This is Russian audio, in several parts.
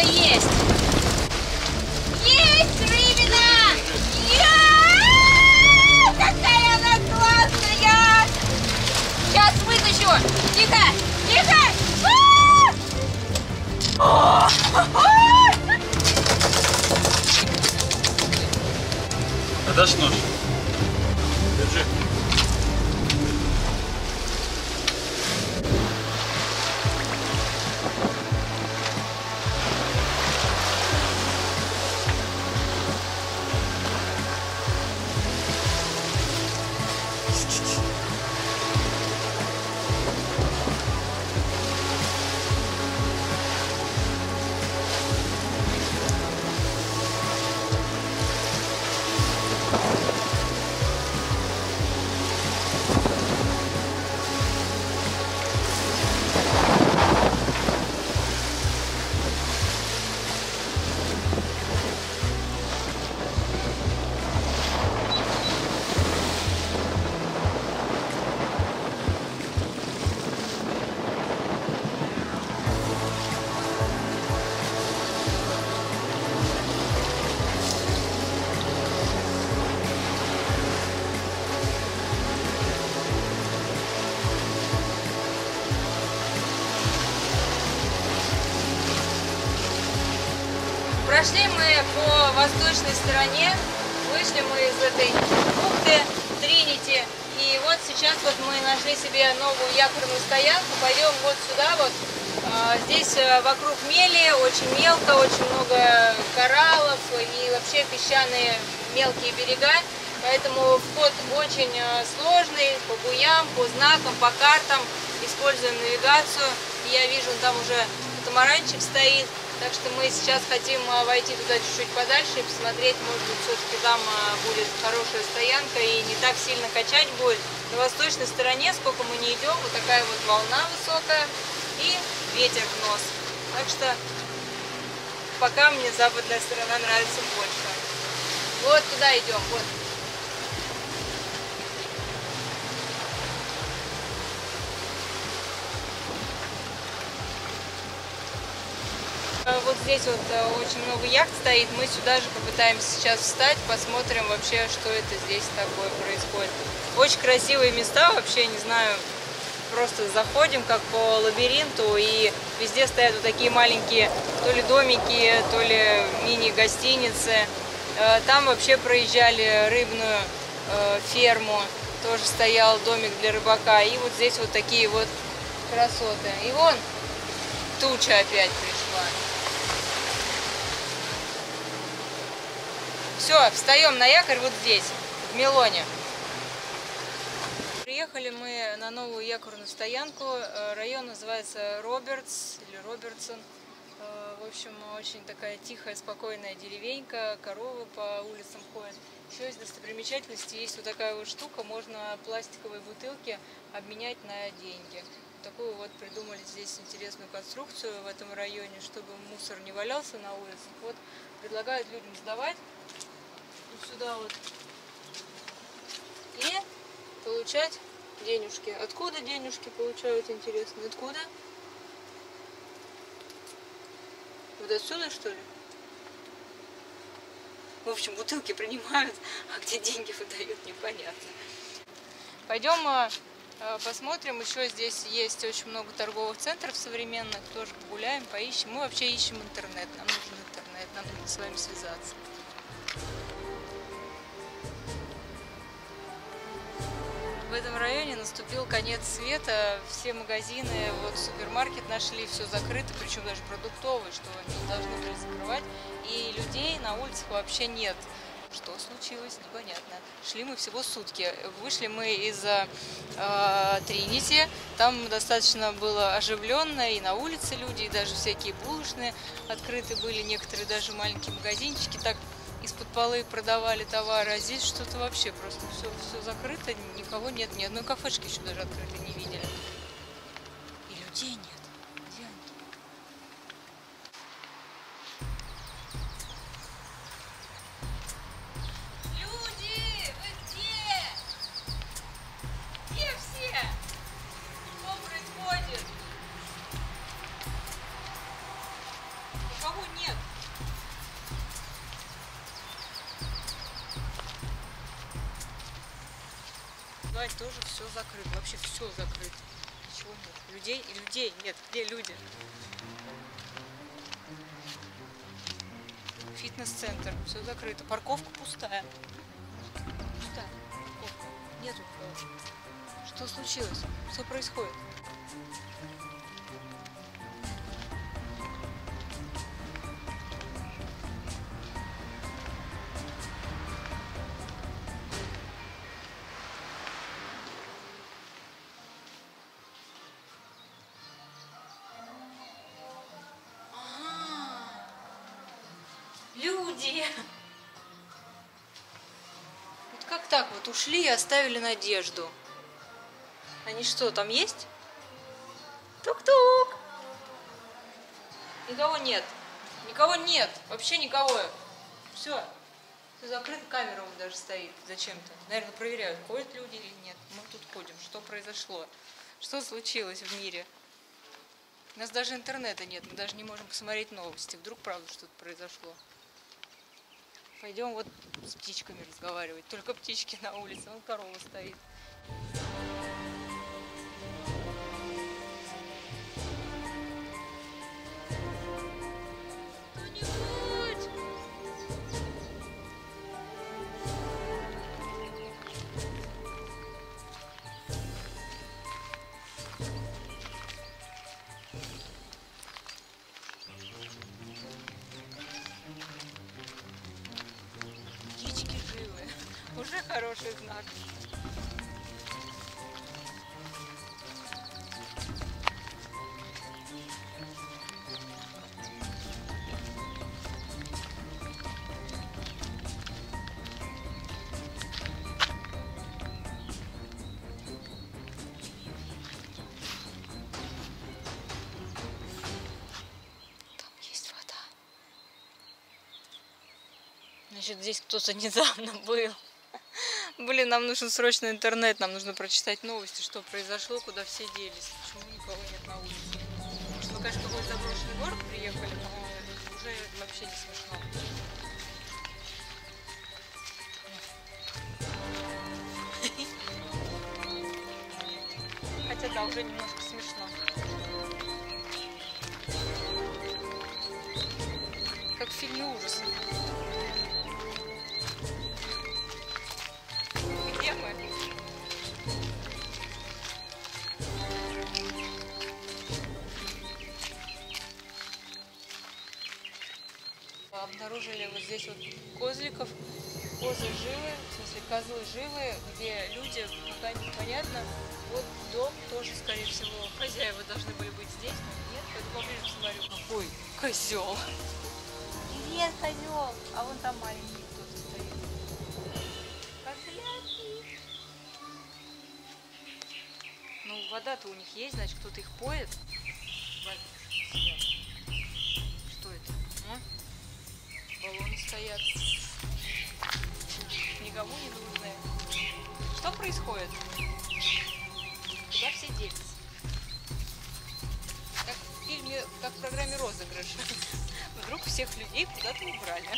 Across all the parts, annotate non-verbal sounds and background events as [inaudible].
что-то есть. Восточной стороне, вышли мы из этой бухты Тринити, и вот сейчас вот мы нашли себе новую якорную стоянку, пойдем вот сюда вот. А, Здесь э, вокруг мели, очень мелко, очень много кораллов и вообще песчаные мелкие берега, поэтому вход очень э, сложный, по буям, по знакам, по картам, используем навигацию. Я вижу, там уже катамаранчик стоит, так что мы сейчас хотим а, войти туда чуть-чуть подальше и посмотреть, может быть, все-таки там а, будет хорошая стоянка и не так сильно качать будет. На восточной стороне, сколько мы не идем, вот такая вот волна высокая и ветер в нос. Так что пока мне западная сторона нравится больше. Вот туда идем, вот. Вот здесь вот э, очень много яхт стоит. Мы сюда же попытаемся сейчас встать, посмотрим вообще, что это здесь такое происходит. Очень красивые места, вообще не знаю, просто заходим как по лабиринту и везде стоят вот такие маленькие то ли домики, то ли мини-гостиницы. Э, Там вообще проезжали рыбную э, ферму, тоже стоял домик для рыбака. И вот здесь вот такие вот красоты. И вон туча опять Все, встаем на якорь вот здесь, в Милоне. Приехали мы на новую якорную стоянку. Э, Район называется Робертс или Робертсон. Э, В общем, очень такая тихая, спокойная деревенька, коровы по улицам ходят. Еще из достопримечательностей есть вот такая вот штука, можно пластиковые бутылки обменять на деньги. Такую вот придумали здесь интересную конструкцию в этом районе, чтобы мусор не валялся на улицах. Вот предлагают людям сдавать сюда вот и получать денежки. Откуда денежки получают, интересно? Откуда? Вот отсюда, что ли? В общем, бутылки принимают, а где деньги выдают, непонятно. Пойдем э, э, посмотрим. Еще здесь есть очень много торговых центров современных. Тоже погуляем, поищем. Мы вообще ищем интернет. Нам нужен интернет, нам нужно с вами связаться. Этом районе наступил конец света, все магазины, вот супермаркет нашли, все закрыто, причем даже продуктовые, что они должны были закрывать, и людей на улицах вообще нет. Что случилось, непонятно. Шли мы всего сутки. Вышли мы из э, Тринити. Там достаточно было оживленно, и на улице люди, и даже всякие булочные открыты были, некоторые даже маленькие магазинчики так из-под полы продавали товары, а здесь что-то вообще просто все, все закрыто, никого нет, ни одной кафешки еще даже открытой не видели. И людей нет. Вань, тоже все закрыто. Вообще все закрыто. Ничего нет. Людей и людей нет. Где люди? Фитнес-центр. Все закрыто. Парковка пустая. Пустая. Парковка. Нету. Что случилось? Что происходит? Люди! Вот как так вот ушли и оставили надежду? Они что, там есть? Тук-тук! Никого нет. Никого нет. Вообще никого. Все. Все закрыто, камера вон даже стоит зачем-то. Наверное, проверяют, ходят люди или нет. Мы тут ходим. Что произошло? Что случилось в мире? У нас даже интернета нет, мы даже не можем посмотреть новости. Вдруг правда что-то произошло. Пойдем вот с птичками разговаривать. Только птички на улице. Вон корова стоит. Значит, здесь кто-то [laughs] недавно был. Блин, нам нужен срочно интернет, нам нужно прочитать новости, что произошло, куда все делись, почему никого нет на улице. Может, мы, конечно, в какой-то заброшенный город приехали, но уже вообще не смешно. [laughs] Хотя да, уже немножко смешно. Как в фильме ужасов. Обнаружили вот здесь вот козликов. Козы живы, в смысле козлы живы, где люди, пока непонятно. Вот дом тоже, скорее всего, хозяева должны были быть здесь, но нет, поэтому поближе посмотрю. Какой козел! Привет, козел! А вон там маленький кто-то стоит. Козляки! Ну, вода-то у них есть, значит, кто-то их поет. Стоят. Никому не нужные. Что происходит? Куда все делись? Как в фильме, как в программе «Розыгрыш». [laughs] Вдруг всех людей куда-то убрали.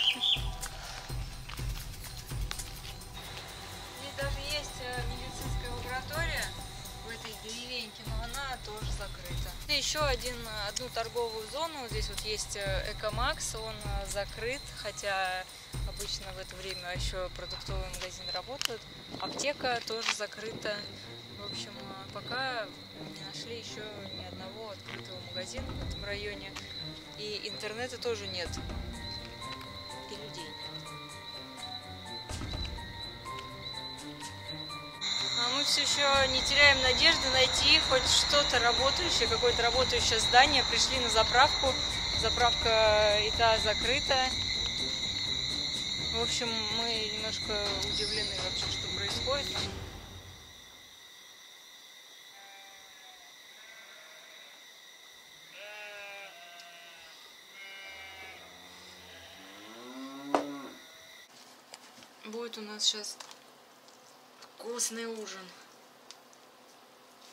Здесь даже есть э, медицинская лаборатория в этой деревеньке, но она тоже закрыта. И еще один, э, одну торговую зону. Здесь вот есть э, Экомакс, он э, закрыт, хотя обычно в это время еще продуктовые магазины работают. Аптека тоже закрыта. В общем, пока не нашли еще ни одного открытого магазина в этом районе. И интернета тоже нет. Мы все еще не теряем надежды найти хоть что-то работающее, какое-то работающее здание. Пришли на заправку. Заправка и та закрыта. В общем, мы немножко удивлены вообще, что происходит. Будет у нас сейчас вкусный ужин.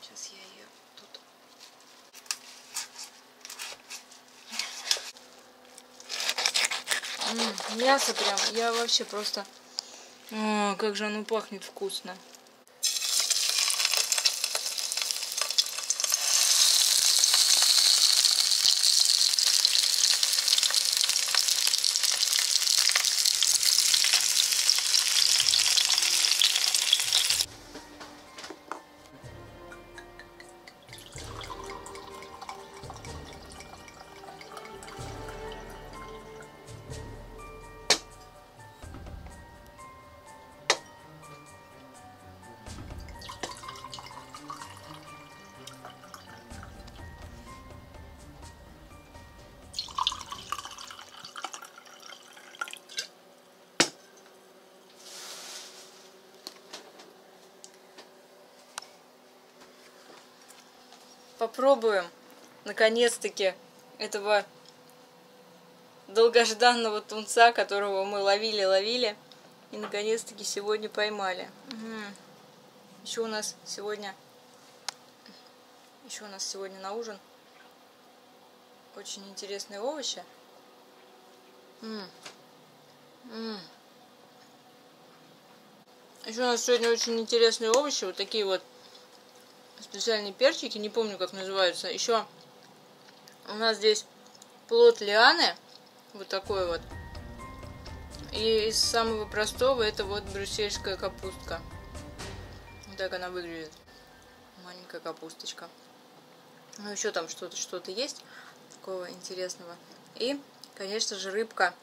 Сейчас я ее тут. М, мясо прям, я вообще просто... О, как же оно пахнет вкусно. Попробуем наконец-таки этого долгожданного тунца, которого мы ловили-ловили. И наконец-таки сегодня поймали. Угу. Еще у нас сегодня... Еще у нас сегодня на ужин очень интересные овощи. М -м. Еще у нас сегодня очень интересные овощи. Вот такие вот специальные перчики. Не помню, как называются. Еще у нас здесь плод лианы. Вот такой вот. И из самого простого это вот брюссельская капустка. Вот так она выглядит. Маленькая капусточка. Ну, еще там что-то что-то есть такого интересного. И, конечно же, рыбка.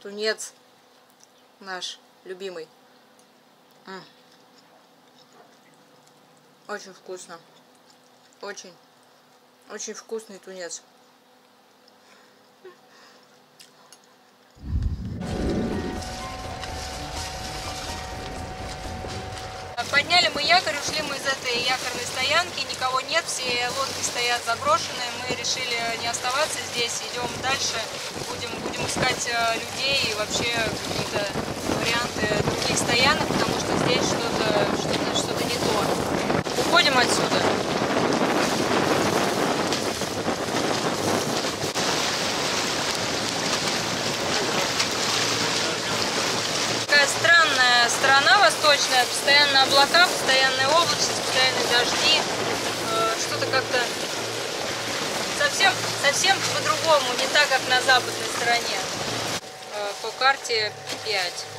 Тунец наш любимый. -м. Очень вкусно. Очень. Очень вкусный тунец. Подняли мы якорь, ушли мы из этой якорной стоянки, никого нет, все лодки стоят заброшенные, мы решили не оставаться здесь, идем дальше, будем, будем искать э, людей и вообще какие-то варианты других стоянок, потому что здесь что-то что-то что-то не то. Уходим отсюда. сторона восточная, постоянно облака, постоянная облачность, постоянные дожди. Э, что-то как-то совсем, совсем по-другому, не так, как на западной стороне. Э, по карте 5.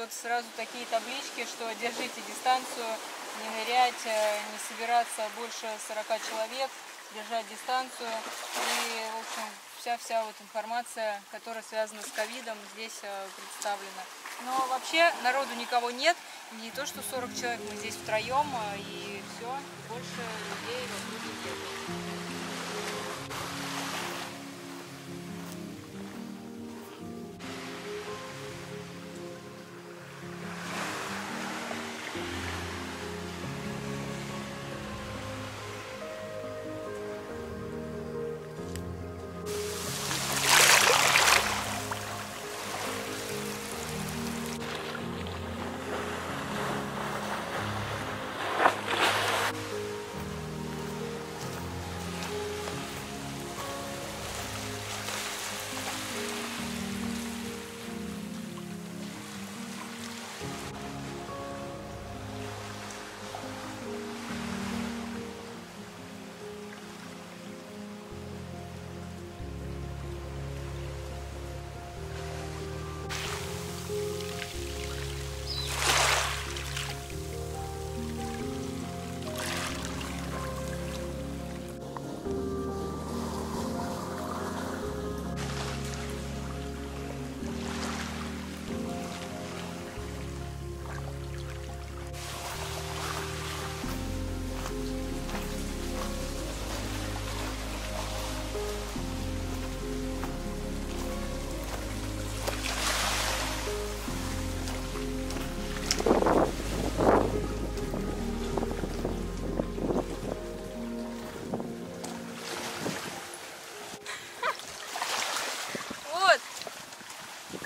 Вот сразу такие таблички, что держите дистанцию, не нырять, э, не собираться больше 40 человек держать дистанцию и, в общем, вся-вся вот информация, которая связана с ковидом, здесь э, представлена. Но вообще народу никого нет, не то что 40 человек, мы здесь втроем, э, и все, больше людей вокруг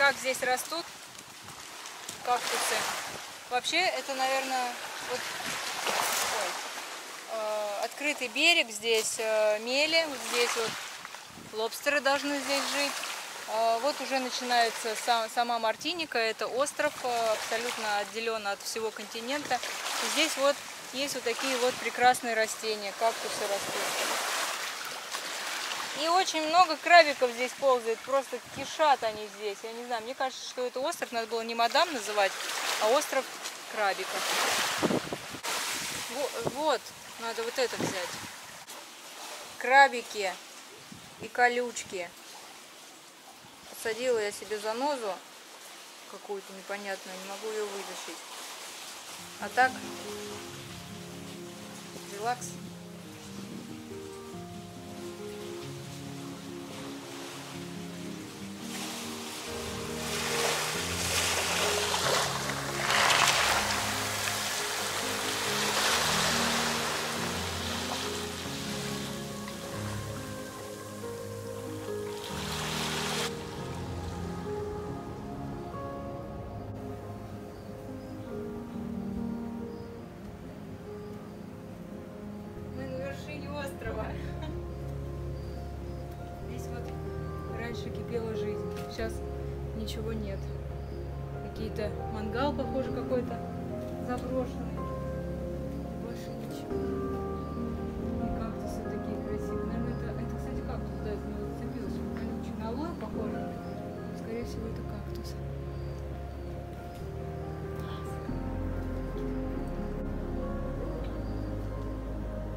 как здесь растут кактусы. Вообще это, наверное, вот, ой, э, открытый берег, здесь э, мели, вот здесь вот лобстеры должны здесь жить. Э, вот уже начинается сам, сама Мартиника, это остров, абсолютно отделен от всего континента. И здесь вот есть вот такие вот прекрасные растения, кактусы растут. И очень много крабиков здесь ползает, просто кишат они здесь. Я не знаю, мне кажется, что это остров надо было не мадам называть, а остров крабиков. Вот, надо вот это взять. Крабики и колючки. Посадила я себе занозу какую-то непонятную, не могу ее вытащить. А так, релакс. Ничего нет. Какие-то мангал, похоже, какой-то заброшенный. Больше ничего. И кактусы такие красивые. Наверное, это, это кстати, кактус, да, из него зацепилось. Колючий на алоэ похоже. Скорее всего, это кактус.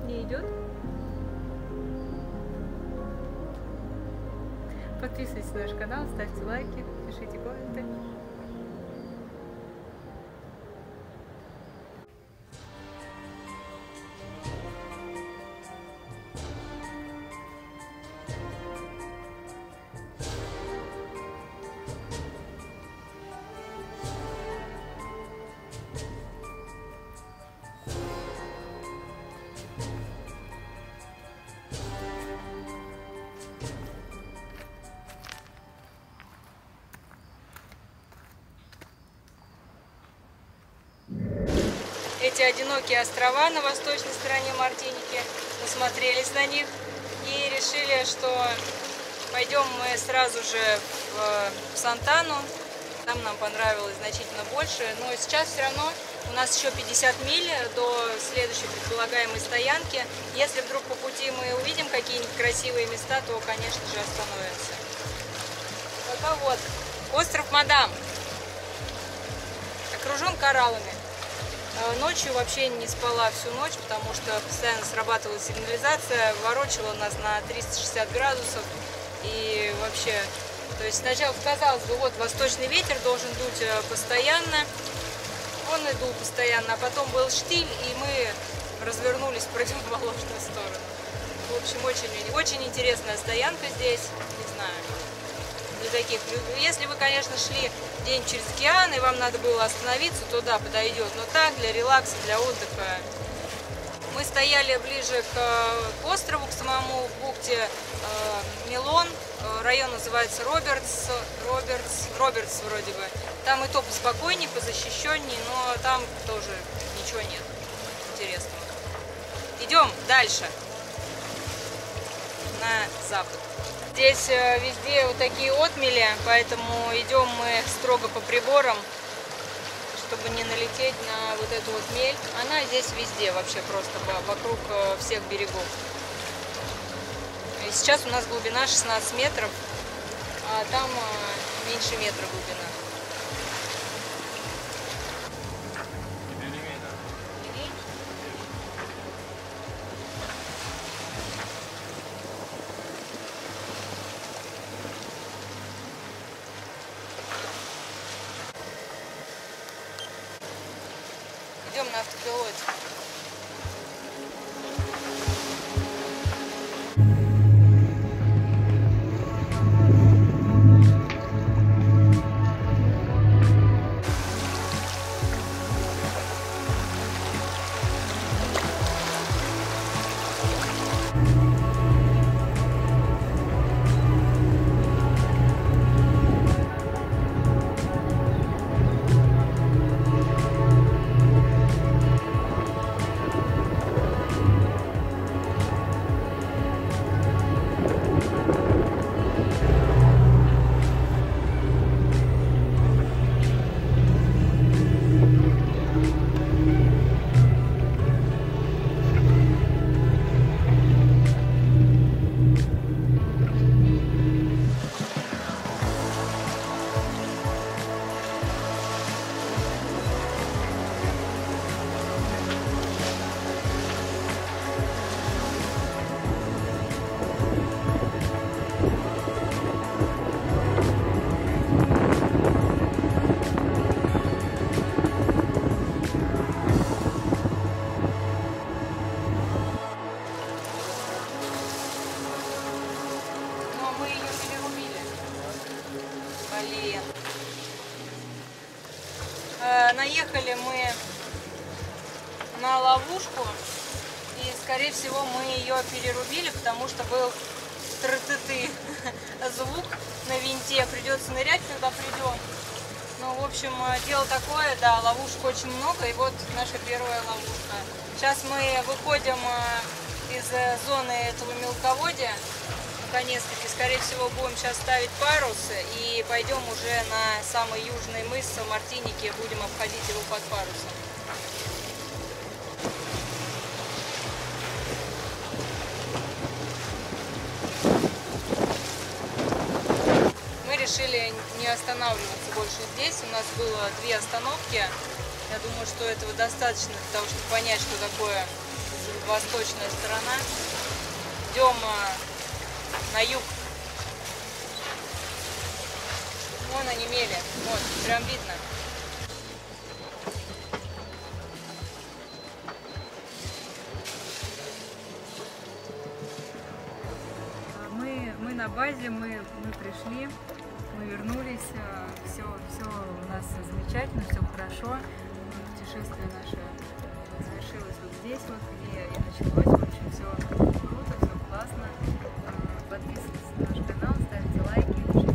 Не идет? Подписывайтесь на наш канал, ставьте лайки, пишите комменты. Эти одинокие острова на восточной стороне Мартиники. Насмотрелись на них и решили, что пойдем мы сразу же в Сантану. Там нам понравилось значительно больше. Но сейчас все равно у нас еще 50 миль до следующей предполагаемой стоянки. Если вдруг по пути мы увидим какие-нибудь красивые места, то, конечно же, остановимся. Пока вот остров Мадам окружен кораллами. Э, Ночью вообще не спала всю ночь, потому что постоянно срабатывала сигнализация, ворочала нас на 360 градусов. И вообще, то есть сначала казалось бы, вот восточный ветер должен дуть э, постоянно, он и дул постоянно, а потом был штиль, и мы развернулись в противоположную сторону. В общем, очень, очень интересная стоянка здесь, не знаю для таких. Если вы, конечно, шли день через океан, и вам надо было остановиться, то да, подойдет. Но так, для релакса, для отдыха. Мы стояли ближе к острову, к самому бухте э, Милон. Э, Район называется Робертс, Робертс, Робертс вроде бы. Там и то поспокойнее, позащищеннее, но там тоже ничего нет интересного. Идем дальше на запад. Здесь э, везде вот такие отмели, поэтому идем мы строго по приборам, чтобы не налететь на вот эту вот мель. Она здесь везде вообще просто вокруг э, всех берегов. И сейчас у нас глубина 16 метров, а там э, меньше метра глубина. Ловушку. И, скорее всего, мы ее перерубили, потому что был тры [laughs] звук на винте. Придется нырять, когда придем. Ну, в общем, э, дело такое, да, ловушек очень много, и вот наша первая ловушка. Сейчас мы выходим э, из э, зоны этого мелководья. Наконец-таки, скорее всего, будем сейчас ставить парусы и пойдем уже на самый южный мыс Мартиники, будем обходить его под парусом. Мы решили не останавливаться больше здесь. У нас было две остановки. Я думаю, что этого достаточно для того, чтобы понять, что такое восточная сторона. Идем а, на юг. Вон они мели. Вот, прям видно. Мы на базе, мы, мы пришли, мы вернулись, все, все у нас замечательно, все хорошо. Путешествие наше завершилось вот здесь вот, где и началось. В общем, все круто, все классно. Подписывайтесь на наш канал, ставьте лайки,